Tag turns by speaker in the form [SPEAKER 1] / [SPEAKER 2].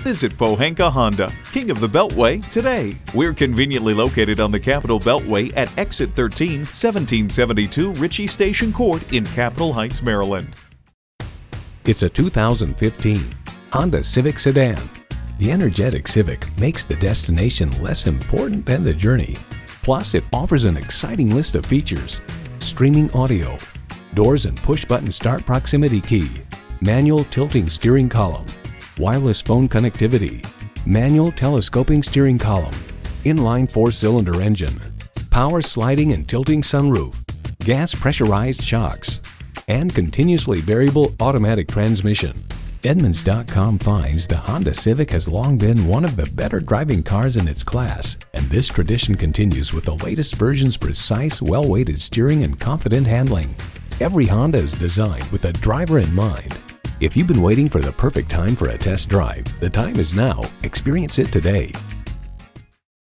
[SPEAKER 1] Visit Pohanka Honda, King of the Beltway, today. We're conveniently located on the Capitol Beltway at Exit 13, 1772 Ritchie Station Court in Capitol Heights, Maryland.
[SPEAKER 2] It's a 2015 Honda Civic Sedan. The energetic Civic makes the destination less important than the journey. Plus, it offers an exciting list of features. Streaming audio, doors and push-button start proximity key, manual tilting steering column, wireless phone connectivity, manual telescoping steering column, inline four-cylinder engine, power sliding and tilting sunroof, gas pressurized shocks, and continuously variable automatic transmission. Edmunds.com finds the Honda Civic has long been one of the better driving cars in its class, and this tradition continues with the latest version's precise, well-weighted steering and confident handling. Every Honda is designed with a driver in mind. If you've been waiting for the perfect time for a test drive, the time is now. Experience it today.